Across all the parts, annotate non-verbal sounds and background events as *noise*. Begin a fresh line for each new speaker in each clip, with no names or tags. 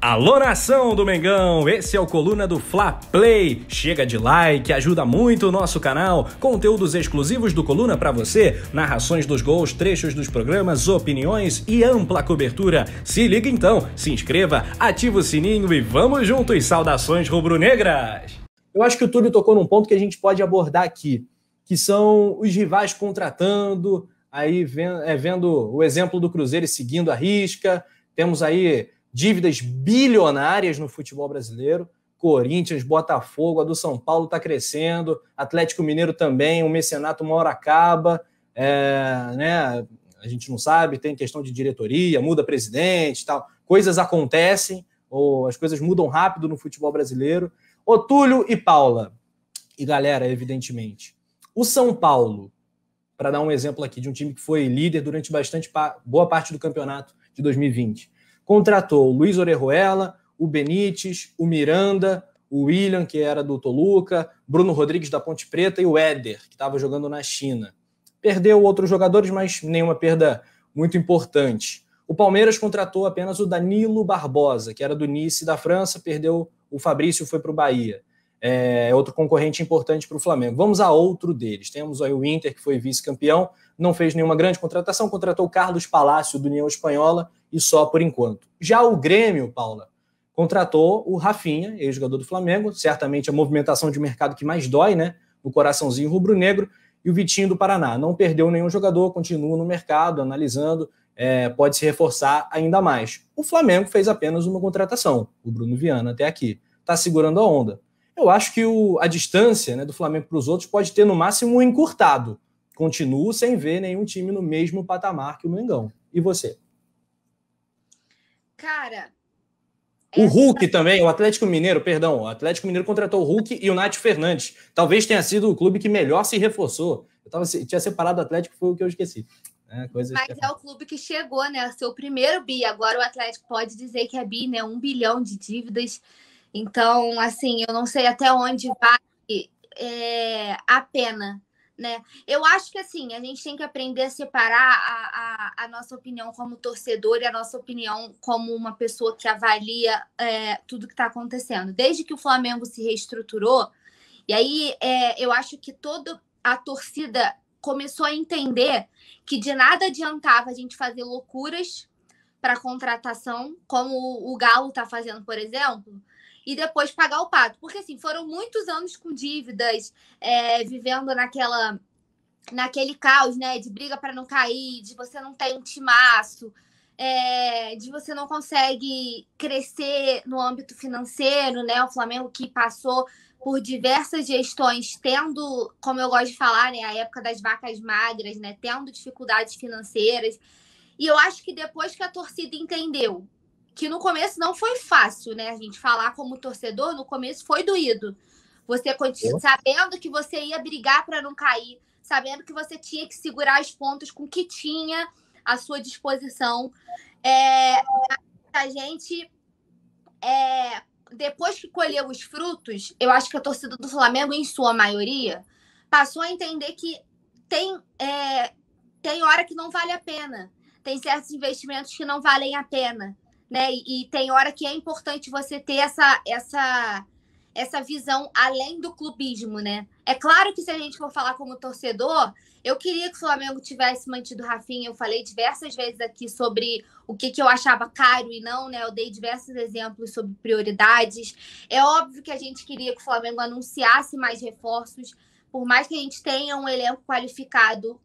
Alô nação do Mengão, esse é o Coluna do Fla Play. Chega de like, ajuda muito o nosso canal. Conteúdos exclusivos do Coluna para você, narrações dos gols, trechos dos programas, opiniões e ampla cobertura. Se liga então, se inscreva, ativa o sininho e vamos juntos. Saudações rubro-negras.
Eu acho que o Túlio tocou num ponto que a gente pode abordar aqui, que são os rivais contratando, aí vendo, é, vendo o exemplo do Cruzeiro seguindo a risca. Temos aí dívidas bilionárias no futebol brasileiro. Corinthians, Botafogo, a do São Paulo está crescendo, Atlético Mineiro também, o mecenato uma hora acaba, é, né, a gente não sabe, tem questão de diretoria, muda presidente tal, coisas acontecem, ou as coisas mudam rápido no futebol brasileiro. Otúlio e Paula, e galera, evidentemente, o São Paulo, para dar um exemplo aqui de um time que foi líder durante bastante boa parte do campeonato de 2020, contratou o Luiz Orejuela, o Benítez, o Miranda, o William, que era do Toluca, Bruno Rodrigues da Ponte Preta e o Éder, que estava jogando na China. Perdeu outros jogadores, mas nenhuma perda muito importante. O Palmeiras contratou apenas o Danilo Barbosa, que era do Nice da França, perdeu o Fabrício foi para o Bahia. É outro concorrente importante para o Flamengo. Vamos a outro deles. Temos aí o Inter, que foi vice-campeão, não fez nenhuma grande contratação, contratou o Carlos Palácio do União Espanhola e só por enquanto. Já o Grêmio, Paula, contratou o Rafinha, ex-jogador do Flamengo, certamente a movimentação de mercado que mais dói, né? No coraçãozinho rubro-negro, e o Vitinho do Paraná. Não perdeu nenhum jogador, continua no mercado, analisando, é, pode se reforçar ainda mais. O Flamengo fez apenas uma contratação, o Bruno Viana, até aqui. Está segurando a onda. Eu acho que o, a distância né, do Flamengo para os outros pode ter no máximo um encurtado. Continuo sem ver nenhum time no mesmo patamar que o Mengão. E você?
Cara.
O Hulk também, o Atlético Mineiro, perdão, o Atlético Mineiro contratou o Hulk e o Nath Fernandes. Talvez tenha sido o clube que melhor se reforçou. Eu tava, tinha separado o Atlético, foi o que eu esqueci.
É, Mas que... é o clube que chegou, né? Seu primeiro bi. Agora o Atlético pode dizer que é bi, né? Um bilhão de dívidas. Então, assim, eu não sei até onde vai é, a pena né? Eu acho que assim, a gente tem que aprender a separar a, a, a nossa opinião como torcedor e a nossa opinião como uma pessoa que avalia é, tudo que está acontecendo. Desde que o Flamengo se reestruturou, e aí é, eu acho que toda a torcida começou a entender que de nada adiantava a gente fazer loucuras para contratação, como o Galo está fazendo, por exemplo, e depois pagar o pato. Porque, assim, foram muitos anos com dívidas, é, vivendo naquela naquele caos, né? De briga para não cair, de você não ter um timaço, é, de você não consegue crescer no âmbito financeiro, né? O Flamengo que passou por diversas gestões, tendo, como eu gosto de falar, né, a época das vacas magras, né, tendo dificuldades financeiras. E eu acho que depois que a torcida entendeu que no começo não foi fácil, né? A gente falar como torcedor, no começo foi doído. Você sabendo que você ia brigar para não cair, sabendo que você tinha que segurar as pontas com o que tinha à sua disposição. É, a gente, é, depois que colheu os frutos, eu acho que a torcida do Flamengo, em sua maioria, passou a entender que tem, é, tem hora que não vale a pena. Tem certos investimentos que não valem a pena né? E, e, tem hora que é importante você ter essa, essa, essa visão além do clubismo, né? É claro que se a gente for falar como torcedor, eu queria que o Flamengo tivesse mantido o Rafinha. Eu falei diversas vezes aqui sobre o que, que eu achava caro e não, né? Eu dei diversos exemplos sobre prioridades. É óbvio que a gente queria que o Flamengo anunciasse mais reforços. Por mais que a gente tenha um elenco qualificado,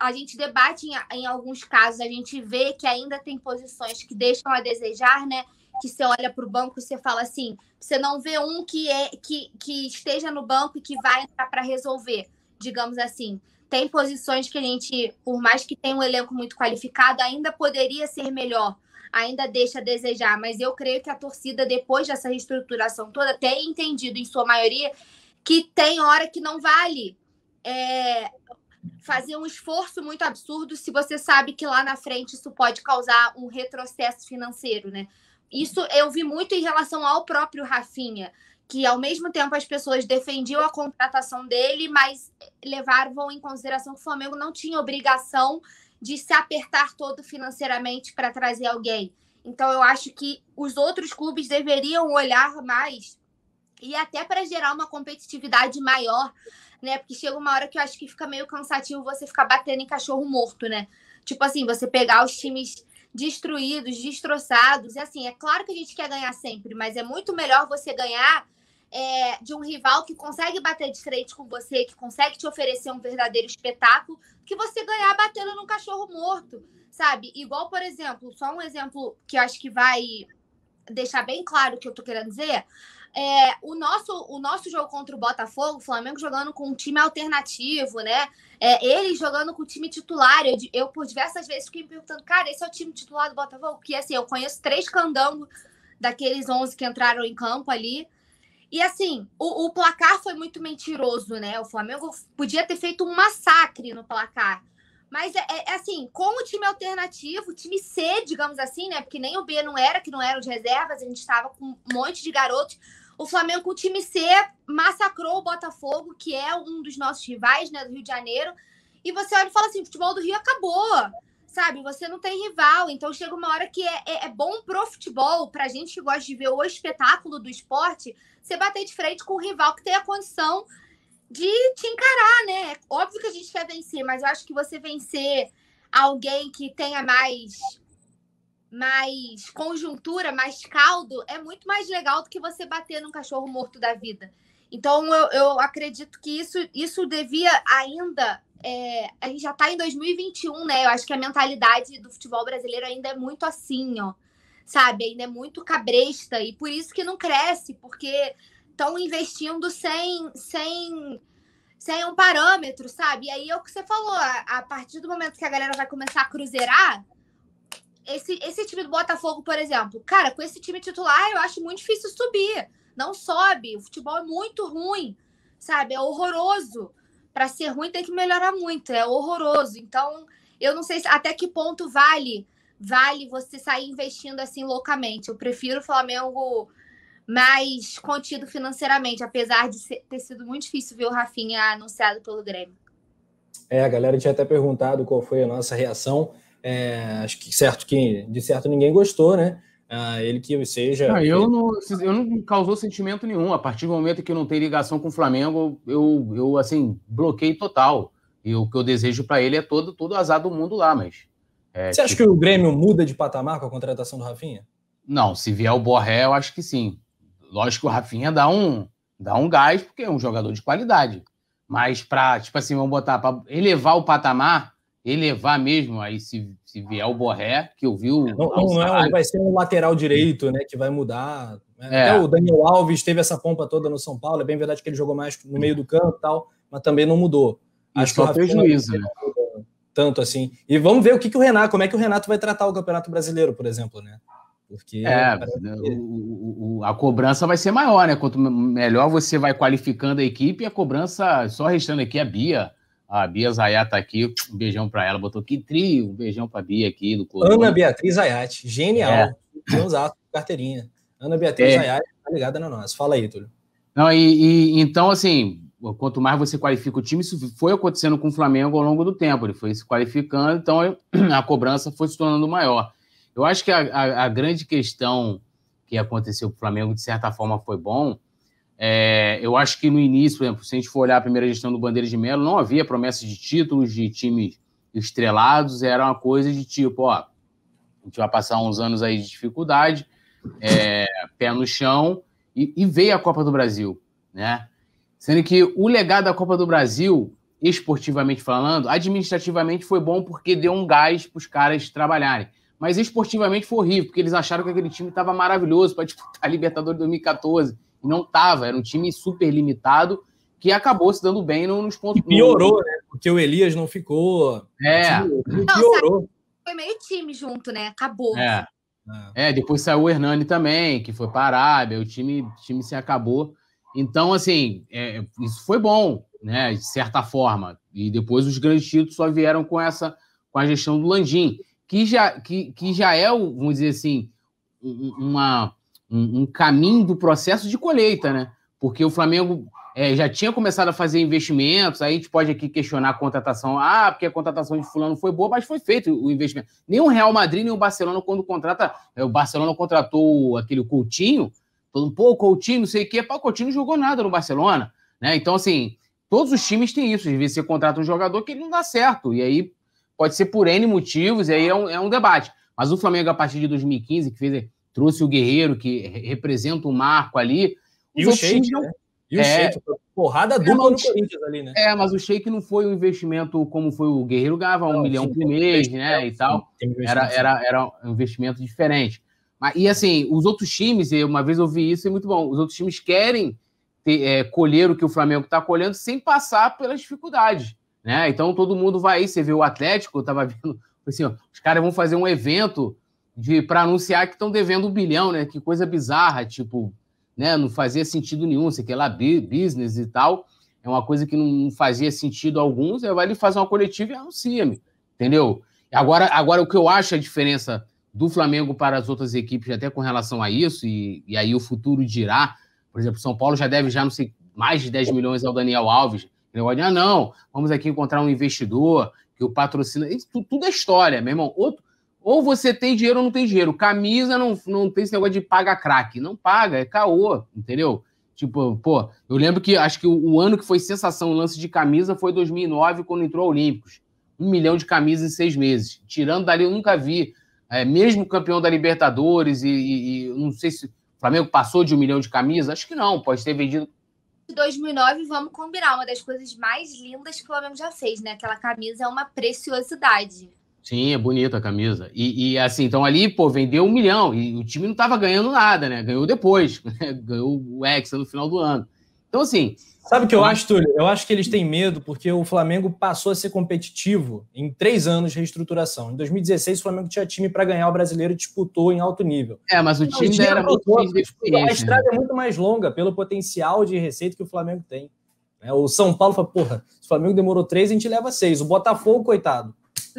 a gente debate em, em, alguns casos, a gente vê que ainda tem posições que deixam a desejar, né? Que você olha para o banco e você fala assim, você não vê um que é que, que esteja no banco e que vai entrar para resolver, digamos assim. Tem posições que a gente, por mais que tenha um elenco muito qualificado, ainda poderia ser melhor, ainda deixa a desejar. Mas eu creio que a torcida, depois dessa reestruturação toda, tem entendido, em sua maioria, que tem hora que não vale é, fazer um esforço muito absurdo se você sabe que lá na frente isso pode causar um retrocesso financeiro, né? Isso eu vi muito em relação ao próprio Rafinha, que ao mesmo tempo as pessoas defendiam a contratação dele, mas levavam em consideração que o Flamengo não tinha obrigação de se apertar todo financeiramente para trazer alguém. Então eu acho que os outros clubes deveriam olhar mais e até para gerar uma competitividade maior, né? Porque chega uma hora que eu acho que fica meio cansativo você ficar batendo em cachorro morto, né? Tipo assim, você pegar os times destruídos, destroçados. E assim, é claro que a gente quer ganhar sempre, mas é muito melhor você ganhar é, de um rival que consegue bater de frente com você, que consegue te oferecer um verdadeiro espetáculo, que você ganhar batendo num cachorro morto, sabe? Igual, por exemplo, só um exemplo que eu acho que vai deixar bem claro o que eu tô querendo dizer. É, o, nosso, o nosso jogo contra o Botafogo, o Flamengo jogando com um time alternativo, né? É, ele jogando com o time titular. Eu, eu, por diversas vezes, fiquei me perguntando, cara, esse é o time titular do Botafogo? Porque, assim, eu conheço três candangos daqueles 11 que entraram em campo ali. E, assim, o, o placar foi muito mentiroso, né? O Flamengo podia ter feito um massacre no placar. Mas é, é, assim, com o time alternativo, o time C, digamos assim, né? Porque nem o B não era, que não eram de reservas, a gente estava com um monte de garotos. O Flamengo, com o time C, massacrou o Botafogo, que é um dos nossos rivais, né, do Rio de Janeiro. E você olha e fala assim: o futebol do Rio acabou, sabe? Você não tem rival. Então chega uma hora que é, é, é bom pro futebol, pra gente que gosta de ver o espetáculo do esporte, você bater de frente com um rival que tem a condição de te encarar, né? Óbvio que a gente quer vencer, mas eu acho que você vencer alguém que tenha mais mais conjuntura, mais caldo, é muito mais legal do que você bater num cachorro morto da vida. Então, eu, eu acredito que isso, isso devia ainda. É, a gente já está em 2021, né? Eu acho que a mentalidade do futebol brasileiro ainda é muito assim, ó. Sabe? Ainda é muito cabresta. E por isso que não cresce, porque estão investindo sem, sem, sem um parâmetro, sabe? E aí é o que você falou. A, a partir do momento que a galera vai começar a cruzeirar, esse, esse time do Botafogo, por exemplo, cara, com esse time titular, eu acho muito difícil subir. Não sobe. O futebol é muito ruim, sabe? É horroroso. Para ser ruim, tem que melhorar muito. É horroroso. Então, eu não sei até que ponto vale vale você sair investindo assim loucamente. Eu prefiro o Flamengo mais contido financeiramente, apesar de ser, ter sido muito difícil ver o Rafinha anunciado pelo Grêmio.
É, a galera tinha até perguntado qual foi a nossa reação. É, acho que certo que de certo ninguém gostou, né? Ah, ele que seja.
Ah, eu, não, eu não causou sentimento nenhum. A partir do momento que não tem ligação com o Flamengo, eu, eu assim, bloqueei total. E o que eu desejo para ele é todo, todo azar do mundo lá, mas.
É, Você acha tipo... que o Grêmio muda de patamar com a contratação do Rafinha?
Não, se vier o Borré, eu acho que sim. Lógico que o Rafinha dá um, dá um gás, porque é um jogador de qualidade. Mas para, tipo assim, vamos botar, para elevar o patamar, elevar mesmo, aí se, se vier o Borré, que eu vi o.
Não, não, é, vai ser um lateral direito, né? Que vai mudar. É. Até o Daniel Alves teve essa pompa toda no São Paulo. É bem verdade que ele jogou mais no meio do campo e tal, mas também não mudou.
Acho que o prejuízo, né?
Tanto assim. E vamos ver o que, que o Renato, como é que o Renato vai tratar o Campeonato Brasileiro, por exemplo, né?
Porque é, que... o, o, a cobrança vai ser maior, né? Quanto melhor você vai qualificando a equipe, a cobrança, só restando aqui a Bia, a Bia Zayat tá aqui, um beijão para ela, botou que trio, um beijão para Bia aqui do
Corona. Ana Beatriz Zayat, genial. É. Usar carteirinha. Ana Beatriz é. Zayat, tá ligada na nossa. Fala aí, Túlio.
Não, e, e, então, assim, quanto mais você qualifica o time, isso foi acontecendo com o Flamengo ao longo do tempo. Ele foi se qualificando, então *clears throat* a cobrança foi se tornando maior. Eu acho que a, a, a grande questão que aconteceu com o Flamengo, de certa forma, foi bom é, eu acho que no início, por exemplo, se a gente for olhar a primeira gestão do Bandeira de Melo, não havia promessas de títulos, de times estrelados, era uma coisa de tipo, ó, a gente vai passar uns anos aí de dificuldade, é, pé no chão, e, e, veio a Copa do Brasil, né? Sendo que o legado da Copa do Brasil, esportivamente falando, administrativamente foi bom porque deu um gás para os caras trabalharem. Mas esportivamente foi horrível, porque eles acharam que aquele time estava maravilhoso para *laughs* disputar a Libertadores 2014 não estava, era um time super limitado que acabou se dando bem nos pontos.
E piorou, no... né? Porque o Elias não ficou.
É.
Não, piorou. Foi meio time junto, né? Acabou.
É. É, depois saiu o Hernani também, que foi para a Arábia, o time, time se acabou. Então, assim, é, isso foi bom, né? De certa forma. E depois os grandes títulos só vieram com essa, com a gestão do Landim, que já, que, que já é, vamos dizer assim, uma, um, um caminho do processo de colheita, né? porque o Flamengo é, já tinha começado a fazer investimentos, aí a gente pode aqui questionar a contratação. Ah, porque a contratação de fulano foi boa, mas foi feito o investimento. Nem o Real Madrid, nem o Barcelona, quando contrata. É, o Barcelona contratou aquele Coutinho, todo pô, Coutinho, não sei o quê. Pô, o Coutinho não jogou nada no Barcelona. Né? Então, assim, todos os times têm isso. Às vezes você contrata um jogador que ele não dá certo. E aí pode ser por N motivos, e aí é um, é um debate. Mas o Flamengo, a partir de 2015, que fez, trouxe o Guerreiro, que representa o marco ali.
E o Sheik, não... né? E o é, Sheik, porrada dupla é, no Corinthians ali, né?
É, mas o Sheik não foi um investimento como foi o Guerreiro ganhava um não, milhão por mês, né? E tal. Era, era, era um investimento diferente. Mas, e assim, os outros times, uma vez eu vi isso, é muito bom. Os outros times querem ter, é, colher o que o Flamengo está colhendo sem passar pelas dificuldades. Né? Então todo mundo vai aí. Você vê o Atlético, eu estava *laughs* vendo, assim, ó, os caras vão fazer um evento de para anunciar que estão devendo um bilhão, né? Que coisa bizarra, tipo, né? Não fazia sentido nenhum, sei que lá, business e tal. É uma coisa que não fazia sentido a alguns. Aí vai ali fazer uma coletiva e anuncia-me, entendeu? Agora, agora, o que eu acho a diferença do Flamengo para as outras equipes, até com relação a isso, e, e aí o futuro dirá. Por exemplo, São Paulo já deve, já não sei, mais de 10 milhões ao Daniel Alves. Vai dizer, ah, não, vamos aqui encontrar um investidor que o patrocina. Isso tudo é história, meu irmão. Outro, ou você tem dinheiro ou não tem dinheiro. Camisa não, não tem esse negócio de paga craque. Não paga, é caô, entendeu? Tipo, pô, eu lembro que acho que o, o, ano que foi sensação o lance de camisa foi 2009, quando entrou Olímpicos. Um milhão de camisas em seis meses. Tirando dali, eu nunca vi. É, mesmo campeão da Libertadores, e, e, e, não sei se o Flamengo passou de um milhão de camisas, acho que não, pode ter vendido.
2009, vamos combinar, uma das coisas mais lindas que o Flamengo já fez, né? Aquela camisa é uma preciosidade.
Sim, é bonita a camisa. E, e, assim, então ali, pô, vendeu um milhão. E o time não estava ganhando nada, né? Ganhou depois. *laughs* Né? Ganhou o Hexa no final do ano. Então, assim.
Sabe o que eu acho, Túlio? Eu acho que eles têm medo porque o Flamengo passou a ser competitivo em três anos de reestruturação. Em 2016, o Flamengo tinha time para ganhar o brasileiro e disputou em alto nível.
É, mas o time não, era muito
A estrada é muito mais longa pelo potencial de receita que o Flamengo tem. É, o São Paulo fala, porra, se o Flamengo demorou três, a gente leva seis. O Botafogo, coitado,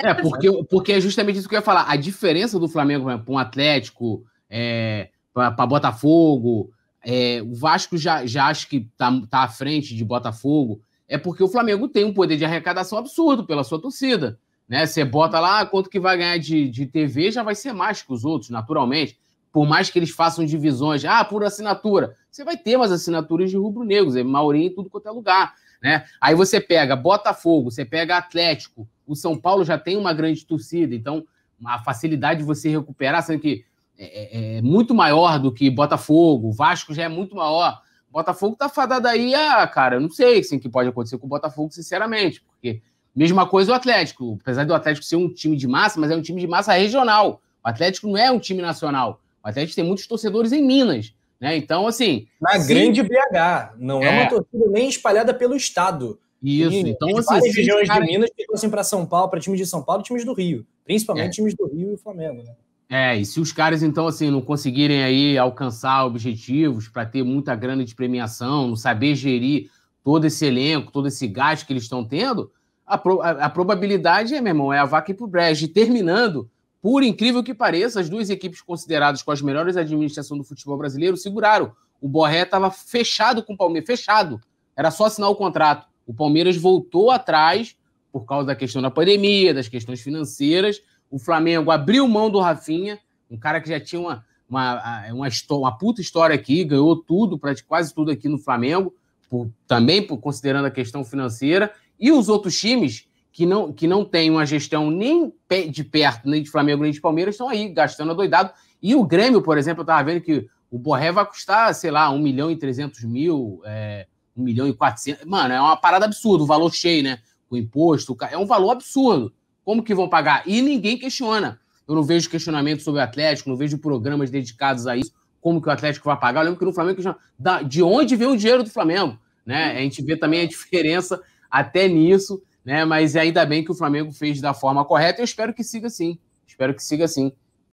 é, porque, porque é justamente isso que eu ia falar. A diferença do Flamengo para um Atlético, é, para Botafogo, é, o Vasco já, já acho que está tá à frente de Botafogo, é porque o Flamengo tem um poder de arrecadação absurdo pela sua torcida. Né? Você bota lá quanto que vai ganhar de, de TV, já vai ser mais que os outros, naturalmente. Por mais que eles façam divisões, ah, por assinatura. Você vai ter umas assinaturas de rubro-negros, é maioria em tudo quanto é lugar. Né? Aí você pega Botafogo, você pega Atlético, o São Paulo já tem uma grande torcida, então a facilidade de você recuperar, sendo que é, é, é muito maior do que Botafogo, o Vasco já é muito maior. Botafogo tá fadado aí, ah, cara, eu não sei assim, o que pode acontecer com o Botafogo, sinceramente, porque mesma coisa o Atlético, apesar do Atlético ser um time de massa, mas é um time de massa regional. O Atlético não é um time nacional. O Atlético tem muitos torcedores em Minas, né? Então, assim.
Na sim, grande BH, não é, é uma torcida nem espalhada pelo estado.
Isso, e,
então assim. Várias regiões cara... de Minas ficam assim para São Paulo, para times de São Paulo e times do Rio. Principalmente é. times do Rio e Flamengo, né?
É, e se os caras, então, assim, não conseguirem aí alcançar objetivos para ter muita grana de premiação, não saber gerir todo esse elenco, todo esse gasto que eles estão tendo, a, pro, a, a, probabilidade é, meu irmão, é a vaca ir pro brejo. terminando, por incrível que pareça, as duas equipes consideradas com as melhores administrações do futebol brasileiro seguraram. O Borré estava fechado com o Palmeiras, fechado. Era só assinar o contrato. O Palmeiras voltou atrás por causa da questão da pandemia, das questões financeiras. O Flamengo abriu mão do Rafinha, um cara que já tinha uma, uma, uma, uma puta história aqui, ganhou tudo, quase tudo aqui no Flamengo, por, também por, considerando a questão financeira. E os outros times que não, que não têm uma gestão nem de perto, nem de Flamengo, nem de Palmeiras, estão aí gastando adoidado. E o Grêmio, por exemplo, eu estava vendo que o Borré vai custar, sei lá, 1 milhão e 300 mil. É, 1 milhão e 400. Mano, é uma parada absurda, o valor cheio, né? O imposto, é um valor absurdo. Como que vão pagar? E ninguém questiona. Eu não vejo questionamento sobre o Atlético, não vejo programas dedicados a isso. Como que o Atlético vai pagar? Eu lembro que no Flamengo de onde vem o dinheiro do Flamengo, né? A gente vê também a diferença até nisso, né? Mas ainda bem que o Flamengo fez da forma correta. Eu espero que siga assim. Espero que siga assim.